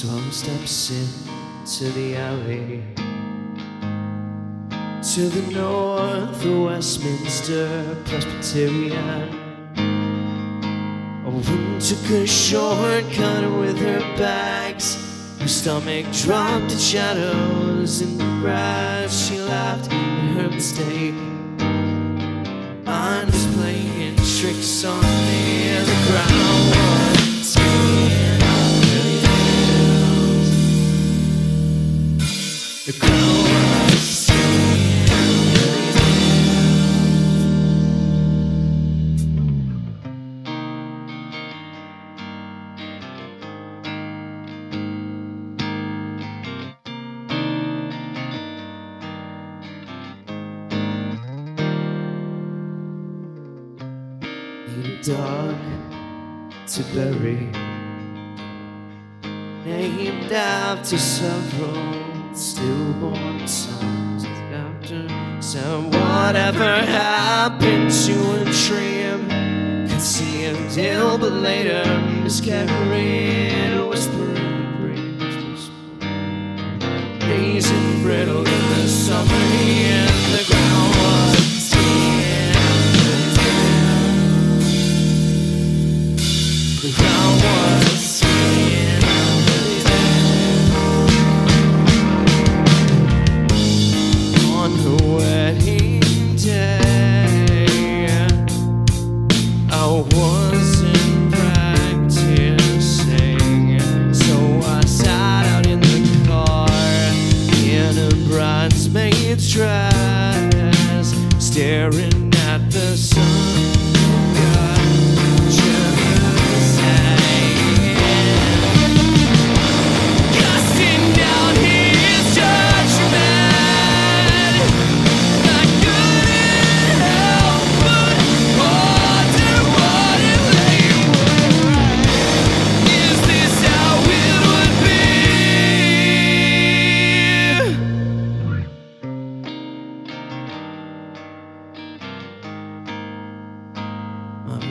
Twelve steps into the alley to the north of Westminster Presbyterian. A woman took a shortcut with her bags. Her stomach dropped in shadows in the grass. She laughed at her mistake. Mine was playing tricks on me, dog to bury Named after several stillborn sons After so whatever happened to a dream Conceived ill but later miscarried Whispering breeze Raisin brittle Staring at the sun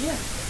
Yeah.